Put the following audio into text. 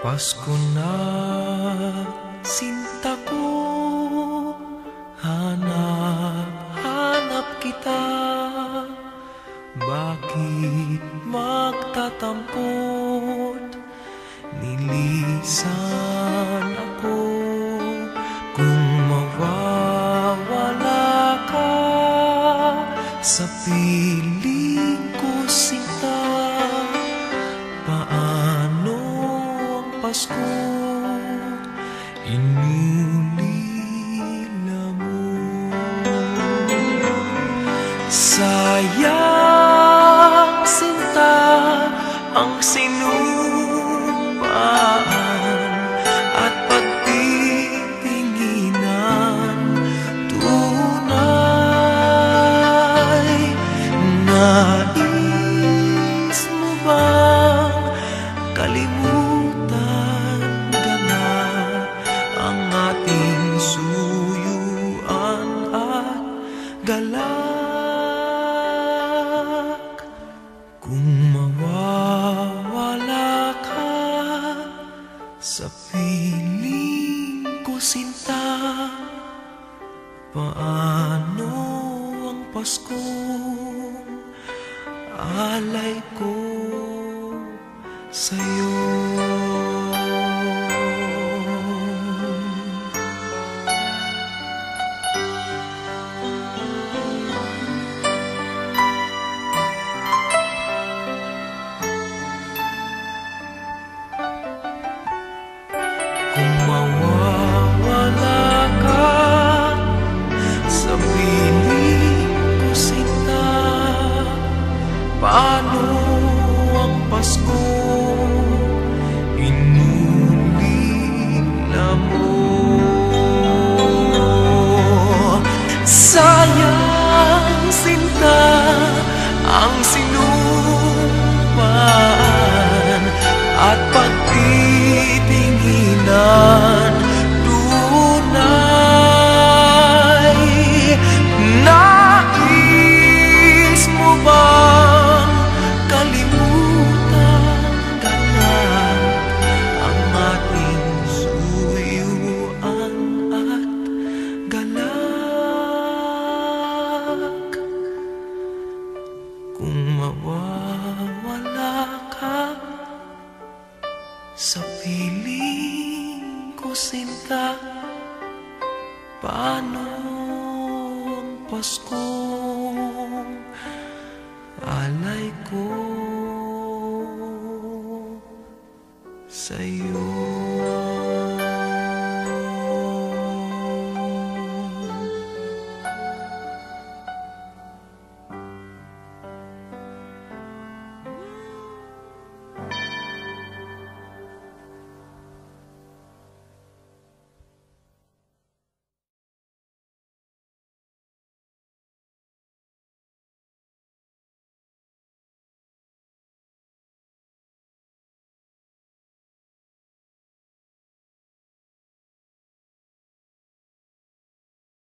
Pasko na, sinta ko Hanap, hanap kita. Bakit magtatampot? Nilisan ako. Kung mawawala ka Sa piling ang Pasko inulila mo Sayang sinta ang sinupaan At pagtitinginan. Tunay Nais alay ko sa'yo mo Sayang sinta ang sinupaan At pagtitinginan Kung mawawala ka sa piling ko sinta Paano ang Pasko? Alay ko sa'yo